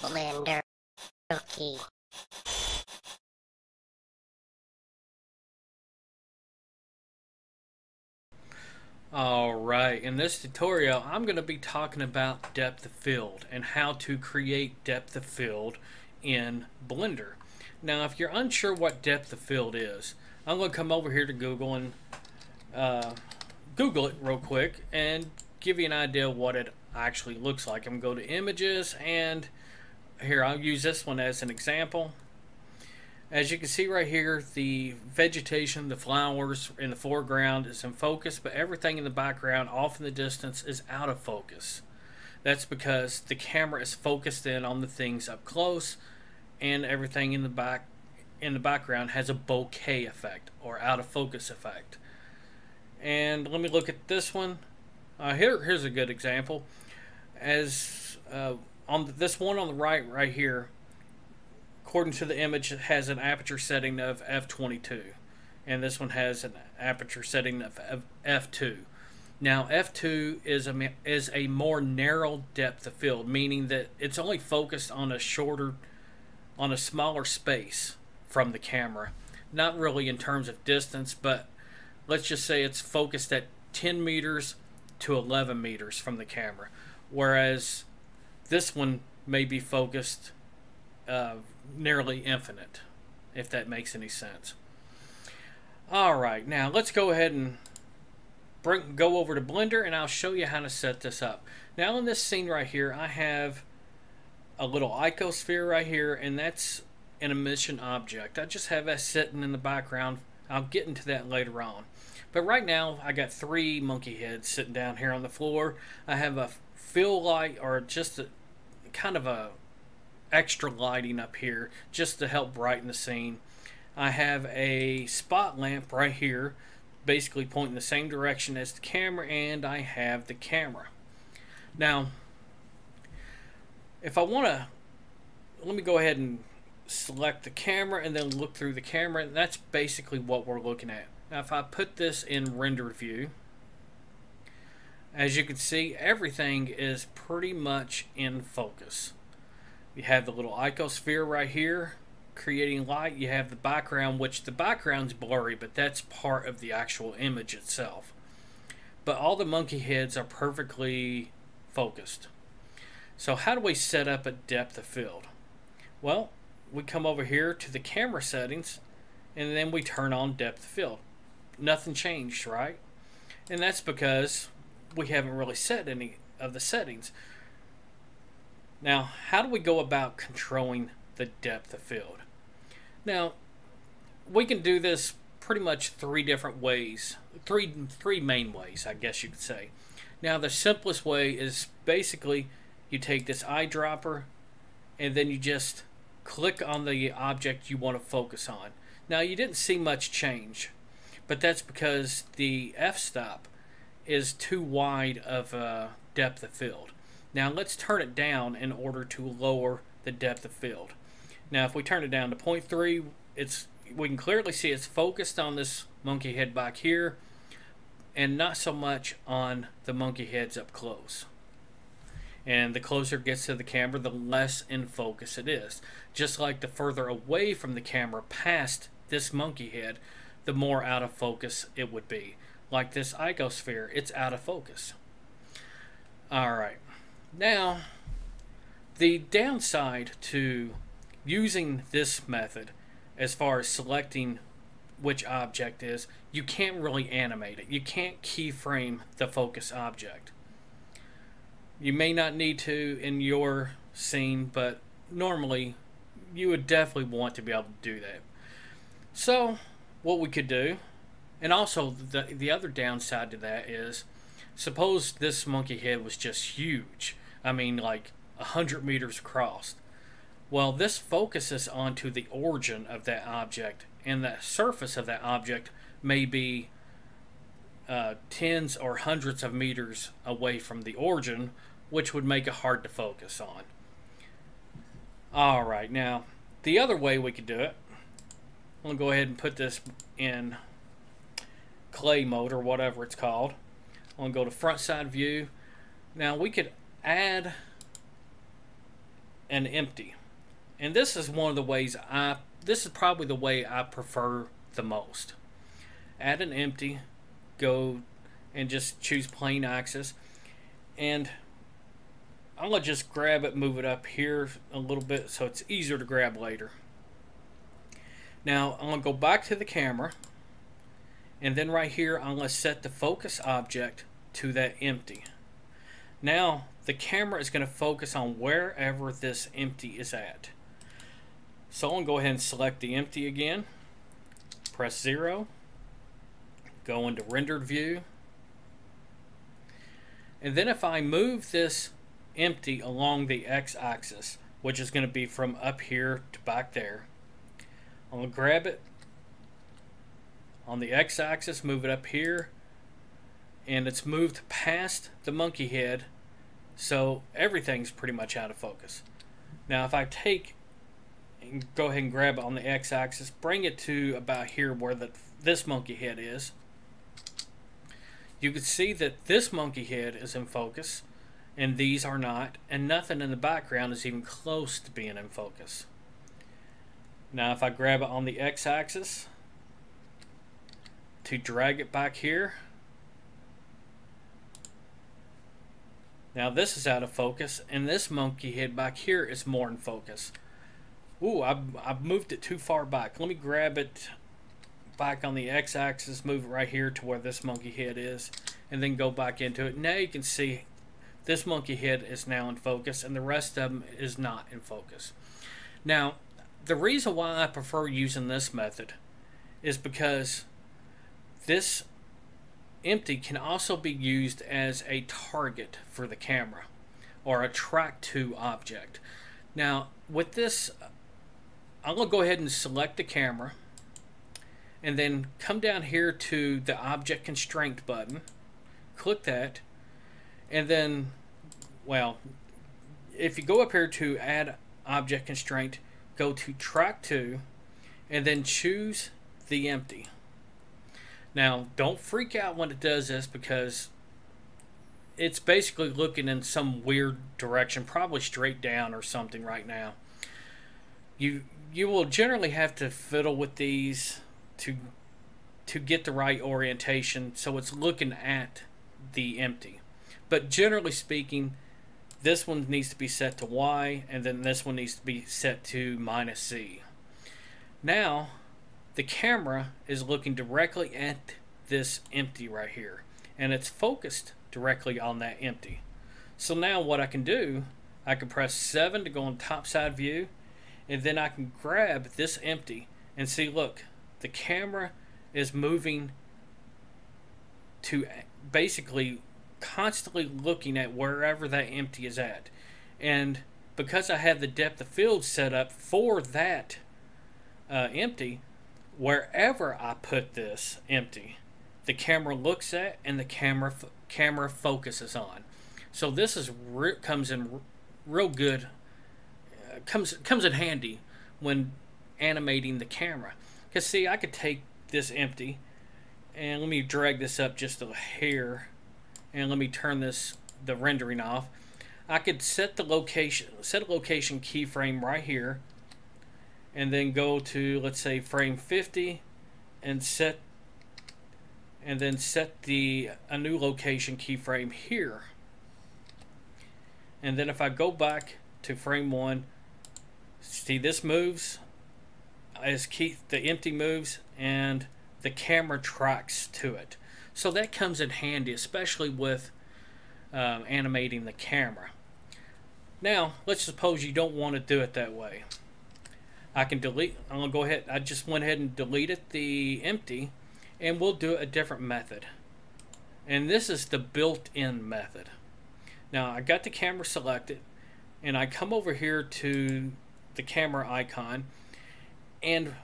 Blender Rookie. Alright, in this tutorial I'm going to be talking about depth of field and how to create depth of field in Blender. Now if you're unsure what depth of field is, I'm going to come over here to Google and uh, Google it real quick and give you an idea what it actually looks like. I'm going to go to images and here I'll use this one as an example. As you can see right here, the vegetation, the flowers in the foreground is in focus, but everything in the background off in the distance is out of focus. That's because the camera is focused in on the things up close and everything in the back in the background has a bokeh effect or out of focus effect. And let me look at this one. Uh, here, here's a good example. As uh, on this one on the right, right here, according to the image, has an aperture setting of f22, and this one has an aperture setting of f2. Now, f2 is a is a more narrow depth of field, meaning that it's only focused on a shorter, on a smaller space from the camera. Not really in terms of distance, but let's just say it's focused at 10 meters to 11 meters from the camera, whereas this one may be focused uh, nearly infinite, if that makes any sense. All right, now let's go ahead and bring, go over to Blender and I'll show you how to set this up. Now in this scene right here, I have a little icosphere right here, and that's an emission object. I just have that sitting in the background. I'll get into that later on. But right now, I got three monkey heads sitting down here on the floor. I have a fill light, or just a kind of a extra lighting up here just to help brighten the scene. I have a spot lamp right here basically pointing the same direction as the camera and I have the camera. Now if I want to let me go ahead and select the camera and then look through the camera and that's basically what we're looking at. Now if I put this in rendered view as you can see everything is pretty much in focus. You have the little icosphere right here creating light. You have the background, which the background's blurry, but that's part of the actual image itself. But all the monkey heads are perfectly focused. So how do we set up a depth of field? Well, we come over here to the camera settings and then we turn on depth of field. Nothing changed, right? And that's because we haven't really set any of the settings. Now, how do we go about controlling the depth of field? Now, we can do this pretty much three different ways, three three main ways, I guess you could say. Now, the simplest way is basically you take this eyedropper and then you just click on the object you want to focus on. Now, you didn't see much change, but that's because the f-stop is too wide of a depth of field. Now let's turn it down in order to lower the depth of field. Now if we turn it down to 0.3, it's we can clearly see it's focused on this monkey head back here and not so much on the monkey heads up close. And the closer it gets to the camera, the less in focus it is. Just like the further away from the camera past this monkey head, the more out of focus it would be. Like this icosphere, it's out of focus. Alright. Now, the downside to using this method as far as selecting which object is, you can't really animate it. You can't keyframe the focus object. You may not need to in your scene, but normally you would definitely want to be able to do that. So, what we could do, and also the, the other downside to that is, suppose this monkey head was just huge I mean, like a hundred meters across. Well, this focuses onto the origin of that object, and the surface of that object may be uh, tens or hundreds of meters away from the origin, which would make it hard to focus on. Alright, now, the other way we could do it, I'm to go ahead and put this in clay mode or whatever it's called. I'm going to go to front side view. Now, we could add an empty. And this is one of the ways I, this is probably the way I prefer the most. Add an empty, go and just choose plain axis. And I'm going to just grab it, move it up here a little bit so it's easier to grab later. Now I'm going to go back to the camera and then right here I'm going to set the focus object to that empty. Now the camera is going to focus on wherever this empty is at. So I'm going to go ahead and select the empty again. Press 0. Go into rendered view. And then if I move this empty along the x-axis, which is going to be from up here to back there, I'm going to grab it on the x-axis, move it up here, and it's moved past the monkey head so everything's pretty much out of focus. Now if I take and go ahead and grab it on the x-axis, bring it to about here where the, this monkey head is, you can see that this monkey head is in focus and these are not, and nothing in the background is even close to being in focus. Now if I grab it on the x-axis to drag it back here, Now this is out of focus, and this monkey head back here is more in focus. Ooh, I've, I've moved it too far back. Let me grab it back on the x-axis, move it right here to where this monkey head is, and then go back into it. Now you can see this monkey head is now in focus, and the rest of them is not in focus. Now, the reason why I prefer using this method is because this empty can also be used as a target for the camera or a track to object. Now with this I'm going to go ahead and select the camera and then come down here to the object constraint button click that and then well if you go up here to add object constraint go to track to and then choose the empty now, don't freak out when it does this because it's basically looking in some weird direction, probably straight down or something right now. You you will generally have to fiddle with these to to get the right orientation so it's looking at the empty. But generally speaking, this one needs to be set to Y and then this one needs to be set to minus Z. Now, the camera is looking directly at this empty right here and it's focused directly on that empty. So now what I can do I can press 7 to go on top side view and then I can grab this empty and see look the camera is moving to basically constantly looking at wherever that empty is at. And because I have the depth of field set up for that uh, empty wherever I put this empty, the camera looks at and the camera camera focuses on. So this is comes in real good. Uh, comes comes in handy when animating the camera. Cause see, I could take this empty, and let me drag this up just a hair, and let me turn this the rendering off. I could set the location set a location keyframe right here and then go to let's say frame 50 and set and then set the a new location keyframe here. And then if I go back to frame 1 see this moves as key the empty moves and the camera tracks to it. So that comes in handy especially with um, animating the camera. Now let's suppose you don't want to do it that way I can delete, I'm to go ahead, I just went ahead and deleted the empty and we'll do a different method. And this is the built-in method. Now I got the camera selected and I come over here to the camera icon and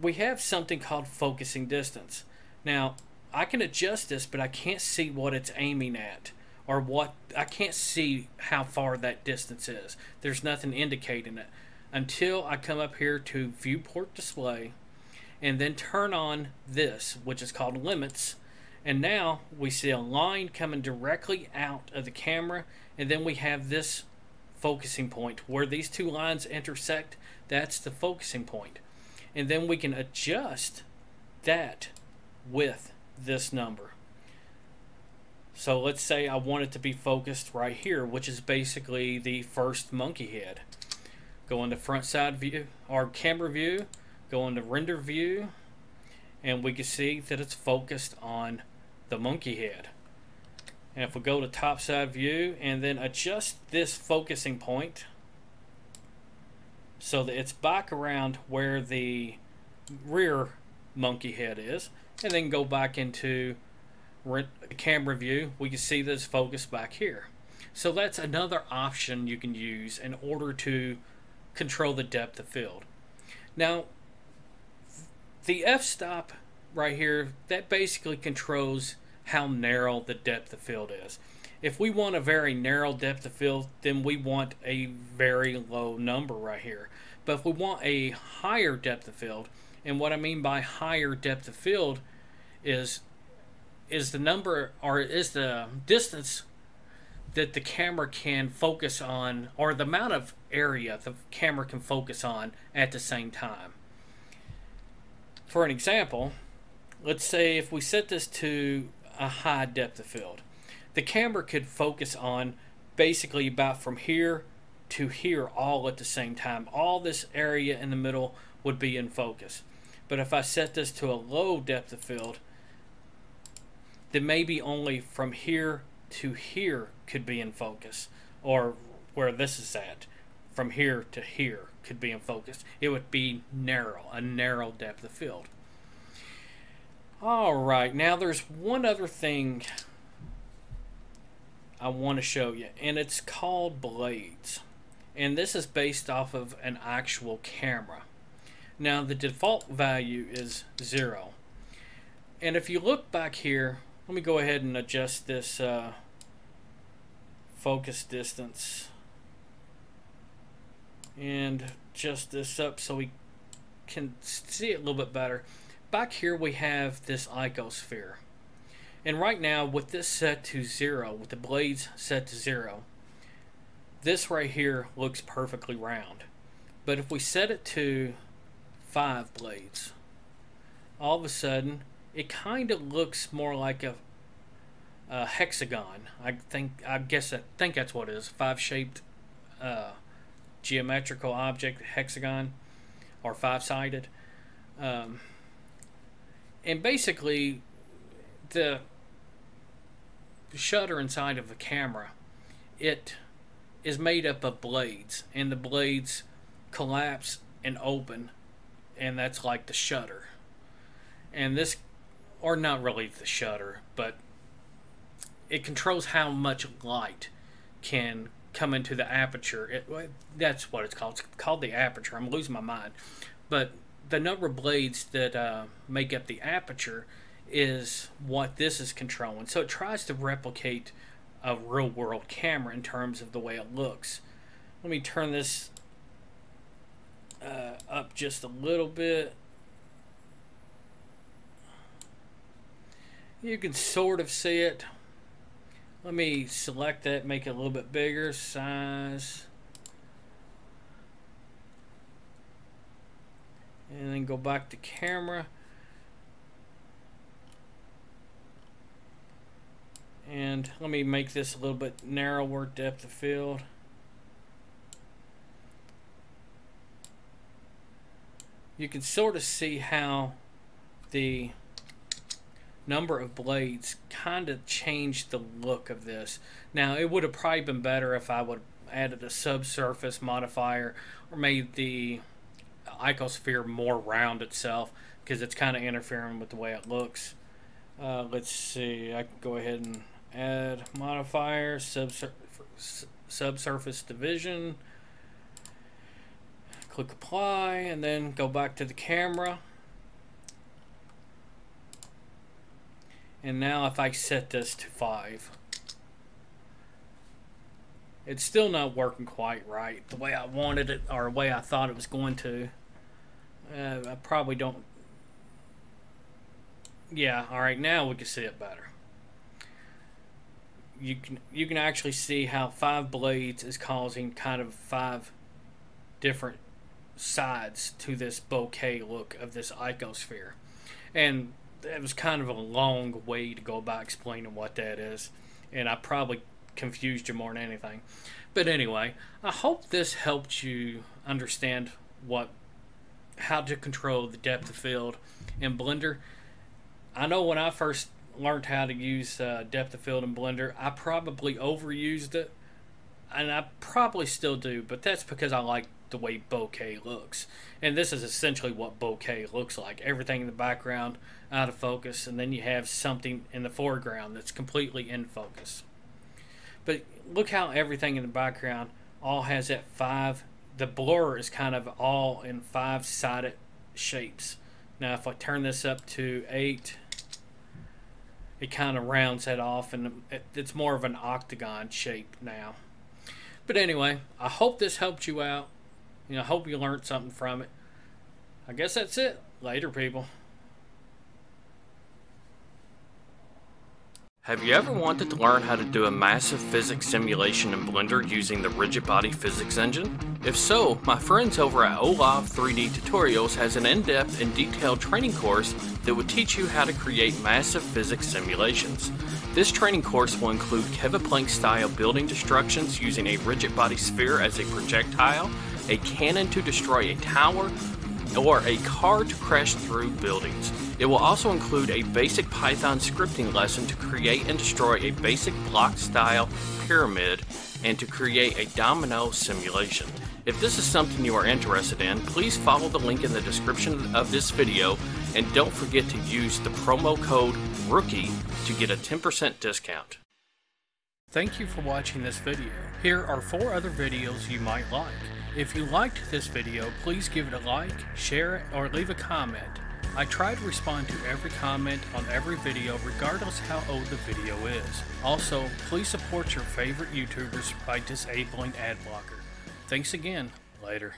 we have something called focusing distance. Now I can adjust this but I can't see what it's aiming at or what I can't see how far that distance is. There's nothing indicating it until I come up here to viewport display and then turn on this which is called limits and now we see a line coming directly out of the camera and then we have this focusing point. Where these two lines intersect, that's the focusing point. And then we can adjust that with this number. So let's say I want it to be focused right here, which is basically the first monkey head. Go into front side view or camera view, go into render view, and we can see that it's focused on the monkey head. And if we go to top side view and then adjust this focusing point so that it's back around where the rear monkey head is, and then go back into camera view, we can see this focus back here. So that's another option you can use in order to control the depth of field. Now, the f-stop right here, that basically controls how narrow the depth of field is. If we want a very narrow depth of field, then we want a very low number right here. But if we want a higher depth of field, and what I mean by higher depth of field is is the number or is the distance that the camera can focus on or the amount of area the camera can focus on at the same time. For an example, let's say if we set this to a high depth of field, the camera could focus on basically about from here to here all at the same time. All this area in the middle would be in focus. But if I set this to a low depth of field, then maybe only from here to here could be in focus, or where this is at, from here to here could be in focus. It would be narrow, a narrow depth of field. All right, now there's one other thing I want to show you, and it's called blades. And this is based off of an actual camera. Now the default value is zero. And if you look back here, let me go ahead and adjust this uh, focus distance and adjust this up so we can see it a little bit better back here we have this icosphere. And right now, with this set to zero, with the blades set to zero, this right here looks perfectly round. But if we set it to five blades, all of a sudden, it kind of looks more like a, a, hexagon. I think, I guess, I think that's what it is. Five-shaped uh, geometrical object, hexagon, or five-sided. Um, and basically the shutter inside of the camera it is made up of blades and the blades collapse and open and that's like the shutter and this or not really the shutter but it controls how much light can come into the aperture it, that's what it's called it's called the aperture i'm losing my mind but the number of blades that uh, make up the aperture is what this is controlling. So it tries to replicate a real world camera in terms of the way it looks. Let me turn this uh, up just a little bit. You can sort of see it. Let me select that, make it a little bit bigger, size. and then go back to camera and let me make this a little bit narrower depth of field you can sort of see how the number of blades kind of changed the look of this now it would have probably been better if I would added a subsurface modifier or made the icosphere more round itself because it's kind of interfering with the way it looks. Uh, let's see, I can go ahead and add modifier, subsur subsurface division, click apply, and then go back to the camera. And now if I set this to 5, it's still not working quite right the way I wanted it or the way I thought it was going to. Uh, I probably don't. Yeah, alright, now we can see it better. you can you can actually see how five blades is causing kind of five different sides to this bokeh look of this icosphere. And it was kind of a long way to go about explaining what that is. And I probably confused you more than anything. But anyway, I hope this helped you understand what how to control the depth of field in Blender. I know when I first learned how to use uh, depth of field in Blender, I probably overused it, and I probably still do, but that's because I like the way bokeh looks. And this is essentially what bokeh looks like. Everything in the background out of focus, and then you have something in the foreground that's completely in focus. But look how everything in the background all has that five, the blur is kind of all in five sided shapes. Now if I turn this up to eight, it kind of rounds that off and it's more of an octagon shape now. But anyway, I hope this helped you out. You know, hope you learned something from it. I guess that's it. Later, people. Have you ever wanted to learn how to do a massive physics simulation in Blender using the Rigid Body Physics Engine? If so, my friends over at Olav3D Tutorials has an in-depth and detailed training course that would teach you how to create massive physics simulations. This training course will include Keva Plank style building destructions using a rigid body sphere as a projectile, a cannon to destroy a tower, or a car to crash through buildings. It will also include a basic Python scripting lesson to create and destroy a basic block style pyramid and to create a domino simulation. If this is something you are interested in, please follow the link in the description of this video and don't forget to use the promo code ROOKIE to get a 10% discount. Thank you for watching this video. Here are four other videos you might like. If you liked this video, please give it a like, share it, or leave a comment. I try to respond to every comment on every video regardless how old the video is. Also, please support your favorite YouTubers by disabling ad blocker. Thanks again. Later.